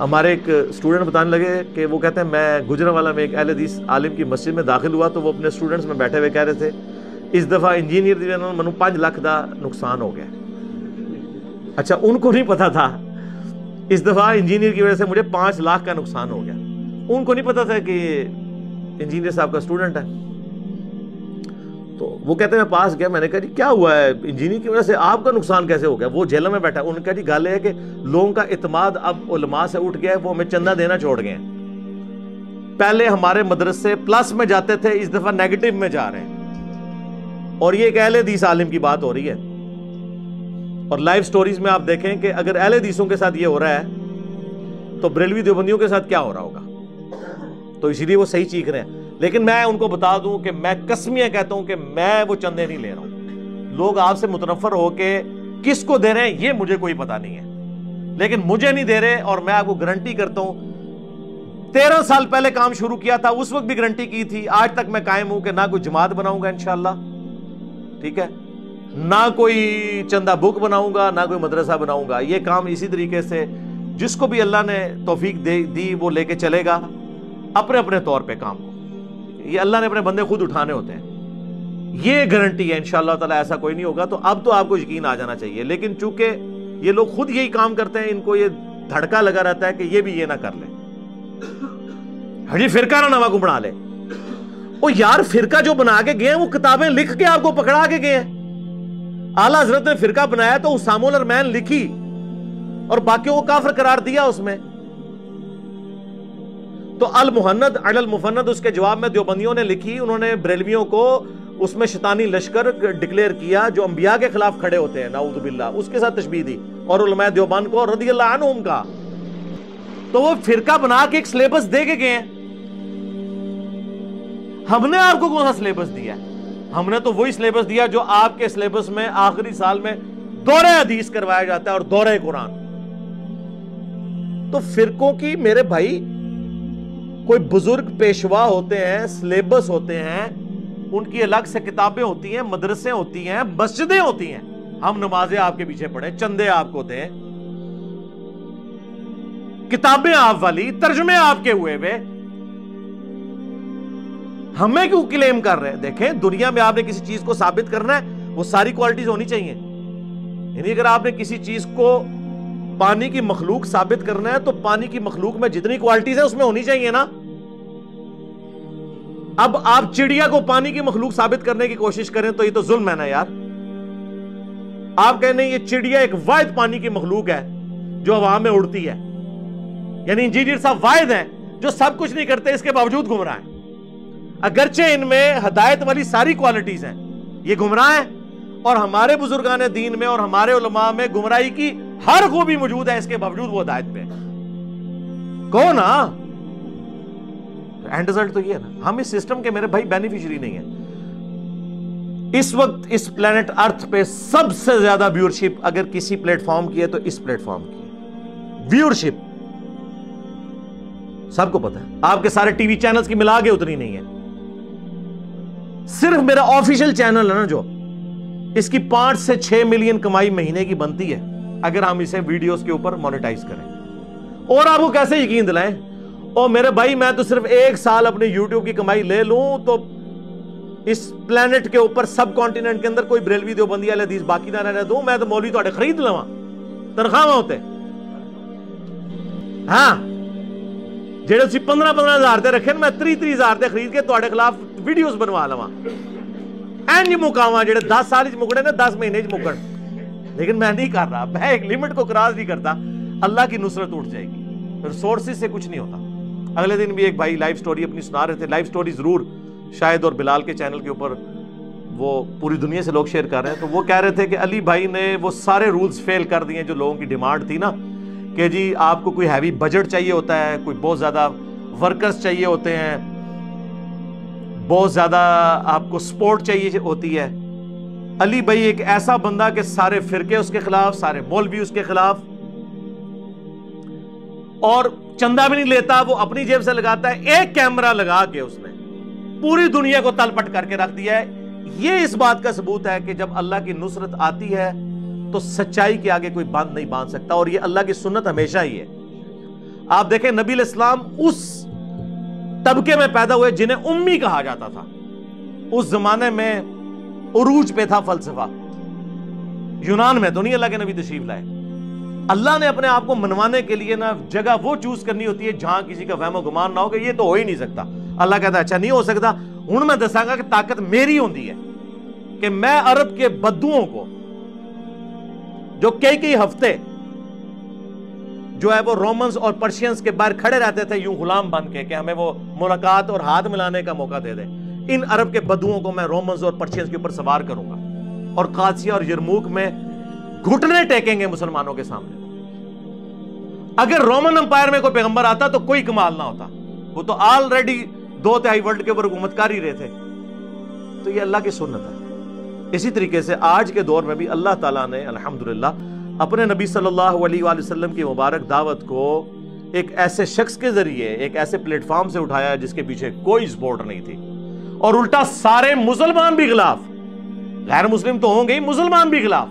हमारे एक स्टूडेंट बताने लगे कि वो कहते हैं मैं गुजरावाला में एक अहल हदीस आलिम की मस्जिद में दाखिल हुआ तो वो अपने स्टूडेंट्स में बैठे हुए कह रहे थे इस दफ़ा इंजीनियर ਦੀ ਵਜ੍ਹਾ ਮੈਨੂੰ 5 ਲੱਖ ਦਾ ਨੁਕਸਾਨ ਹੋ ਗਿਆ अच्छा उनको नहीं पता था इस दफ़ा इंजीनियर की वजह से मुझे पाँच लाख का नुकसान हो गया उनको नहीं पता था कि इंजीनियर साहब का स्टूडेंट है तो वो कहते हैं, मैं पास गया, मैंने कहा, जी, क्या हुआ है? इंजीनियर की वजह से आपका नुकसान कैसे हो गया? वो जेल में बैठा। उन्होंने कहा जी गल है कि लोगों का इतमाद अब उलमा से उठ गया है, वो हमें चंदा देना छोड़ गए पहले हमारे मदरसे प्लस में जाते थे, इस दफ़ा नेगेटिव में जा रहे हैं। और ये एक अहले दीस आलिम की बात हो रही है। और लाइव स्टोरीज में आप देखें कि अगर अहले दीसों के साथ ये हो रहा है तो बरेलवी देवबंदियों के साथ क्या हो रहा होगा? तो इसीलिए वो सही चीख रहे हैं। लेकिन मैं उनको बता दूँ कि मैं कसमियाँ कहता हूँ कि मैं वो चंदे नहीं ले रहा हूँ। लोग आपसे मुतनफर होके किसको दे रहे हैं, ये मुझे कोई पता नहीं है। लेकिन मुझे नहीं दे रहे और मैं आपको गारंटी करता हूँ, तेरह साल पहले काम शुरू किया था, उस वक्त भी गारंटी की थी। आज तक मैं कायम हूँ कि ना कोई जमात बनाऊँगा इंशाला ठीक है? ना कोई चंदा बुक बनाऊँगा, ना कोई मदरसा बनाऊँगा। ये काम इसी तरीके से, जिसको भी अल्लाह ने तोफीक दे, दी, वो लेके चलेगा। अपने अपने तौर पे काम को। ये अल्लाह ने अपने बंदे खुद उठाने होते हैं। ये गारंटी है इंशाल्लाह ताला ऐसा कोई नहीं होगा तो अब तो आपको यकीन आ जाना चाहिए। लेकिन चूँकि ये लोग खुद यही काम करते हैं, इनको ये धड़का लगा रहता है कि ये भी ये ना कर ले। फिरका ना नवा को बना ले। ओ यार, फिरका जो बना के गए वो किताबें लिख के आपको पकड़ा के गए आला हज़रत ने फिरका बनाया तो उसामुल अरमैन लिखी और बाकियों को काफर करार दिया उसमें। तो अल मुहन्नद, अल मुफन्नद उसके जवाब में देवबंदियों ने लिखी, उन्होंने ब्रेलवियों को उसमें शैतानी लश्कर डिक्लेयर किया, जो अंबिया के खिलाफ खड़े होते हैं नाउदबिल्ला उसके साथ तशबी दी, और देवबंद को रदी अल्लाह का तो वो फिरका बना के एक सिलेबस दे के गए हमने आपको कौन सा सिलेबस दिया हमने तो वही सिलेबस दिया जो आपके सिलेबस में आखिरी साल में दौरे हदीस करवाया जाता है और दौरे कुरान। तो फिरकों की मेरे भाई कोई बुज़ुर्ग पेशवा होते हैं, सिलेबस होते हैं, उनकी अलग से किताबें होती हैं, मदरसे होती हैं, मस्जिदें होती हैं। हम नमाजें आपके पीछे पढ़े, चंदे आपको दें। किताबें आप वाली, तर्जमे आपके हुए हुए हमें क्यों क्लेम कर रहे हैं? देखें, दुनिया में आपने किसी चीज़ को साबित करना है, वो सारी क्वालिटीज होनी चाहिए। यानी अगर आपने किसी चीज़ को पानी की मखलूक साबित करना है तो पानी की मखलूक में जितनी क्वालिटीज है, उसमें होनी चाहिए ना। अब आप चिड़िया को पानी की मखलूक साबित करने की कोशिश करें तो ये तो जुल्म है ना यार। आप कहने ये चिड़िया एक वायद पानी की मखलूक है, जो हवा में उड़ती है। यानी इंजीनियर साहब वायद हैं, जो सब कुछ नहीं करते, इसके बावजूद घूम रहा है। अगरचे इनमें हदायत वाली सारी क्वालिटीज हैं। ये गुमराह है, और हमारे बुजुर्गान दीन में और हमारे उलमा में गुमराही की हर खूबी मौजूद है इसके बावजूद वो हदायत पे कहो ना एंड रिज़ल्ट तो ये है ना, हम इस सिस्टम के मेरे भाई बेनिफिशियरी नहीं है। इस वक्त इस प्लेनेट अर्थ पे सबसे ज़्यादा व्यूअरशिप अगर किसी प्लेटफॉर्म की है तो इस प्लेटफॉर्म की व्यूअरशिप सबको पता है, आपके सारे टीवी चैनल्स की मिला के उतनी नहीं है। सिर्फ़ मेरा ऑफिशियल चैनल है ना जो, इसकी पाँच से छह मिलियन कमाई महीने की बनती है। अगर हम इसे वीडियोस के ऊपर मोनेटाइज करें और आपको कैसे यकीन दिलाएं और मेरे भाई मैं तो सिर्फ एक साल अपने यूट्यूब की कमाई ले लूं तो इस प्लेनेट के ऊपर सब कॉन्टिनेंट के अंदर कोई ब्रेलवी देवबंदी वाले हदीस बाकी ना रहने दूं मैं तो मौलवी तो खरीद लवा तनख्वाह होते हाँ ਜਿਹੜੇ ਤੁਸੀਂ 15 15000 ਤੇ ਰੱਖੇ ਮੈਂ 30 30000 ਤੇ ਖਰੀਦ ਕੇ ਤੁਹਾਡੇ ਖਿਲਾਫ ਵੀਡੀਓਜ਼ ਬਣਵਾ ਲਵਾਂ ਇੰਜ ਮੁਕਾਵਾਂ ਜਿਹੜੇ 10 ਸਾਲ ਚ ਮੁਕੜੇ ਨੇ 10 ਮਹੀਨੇ ਚ ਮੁਕਣ लेकिन मैं नहीं कर रहा। मैं एक लिमिट को क्रॉस नहीं करता। अल्लाह की नुसरत उठ जाएगी। रिसोर्सेज से कुछ नहीं होता। अगले दिन भी एक भाई लाइव स्टोरी अपनी सुना रहे थे। लाइव स्टोरी ज़रूर शायद और बिलाल के चैनल के ऊपर वो पूरी दुनिया से लोग शेयर कर रहे हैं। तो वो कह रहे थे कि अली भाई ने वो सारे रूल्स फेल कर दिए जो लोगों की डिमांड थी ना। कि जी, आपको कोई हैवी बजट चाहिए होता है, कोई बहुत ज़्यादा वर्कर्स चाहिए होते हैं, बहुत ज़्यादा आपको सपोर्ट चाहिए होती है। अली भाई एक ऐसा बंदा कि सारे फिरके उसके खिलाफ, सारे मौलवी उसके खिलाफ। और चंदा भी नहीं लेता, वो अपनी जेब से लगाता है, एक कैमरा लगा के उसने पूरी दुनिया को तलपट करके रख दिया है। ये इस बात का सबूत है कि जब अल्लाह की नुसरत आती है तो सच्चाई के आगे कोई बाँध नहीं बाँध सकता, और ये अल्लाह की सुन्नत हमेशा ही है। आप देखें, नबी इस्लाम उस तबके में पैदा हुए जिन्हें उम्मी कहा जाता था। उस जमाने में उरूज पे था फलसफा। यूनान में तो नहीं अल्लाह के नबी तशरीफ़ लाए। अल्लाह ने अपने आप को मनवाने के लिए ना जगह वो चूज़ करनी होती है जहाँ किसी का वहमो गुमान ना हो कि ये तो हो ही नहीं सकता। अल्लाह कहता अच्छा नहीं हो सकता। हूँ मैं दसागा कि ताकत मेरी होती है कि मैं अरब के बद्दुओं को, जो कई कई हफ़्ते जो है वो रोमन्स और पर्शियंस के बाहर खड़े रहते थे, यूँ गुलाम बन के कि हमें वो मुलाकात और हाथ मिलाने का मौका दे दे। इन अरब के बदुओं को मैं रोमन्स और पर्शियंस के ऊपर सवार करूँगा और कासिया और यरमूक में घुटने टेकेंगे मुसलमानों के सामने। अगर रोमन अंपायर में कोई पैगंबर आता तो कोई कमाल ना होता। वो तो ऑलरेडी दो तिहाई वर्ल्ड के ऊपर हुकूमत ही रहे थे। तो ये अल्लाह की सुन्नत है। इसी तरीके से आज के दौर में भी अल्लाह ताला ने अल्हम्दुलिल्लाह अपने नबी सल्लल्लाहु अलैहि वसल्लम की मुबारक दावत को एक ऐसे शख्स के ज़रिए, एक ऐसे प्लेटफॉर्म से उठाया जिसके पीछे कोई सपोर्ट नहीं थी। और उल्टा सारे मुसलमान भी खिलाफ। गैर मुस्लिम तो होंगे ही मुसलमान भी खिलाफ।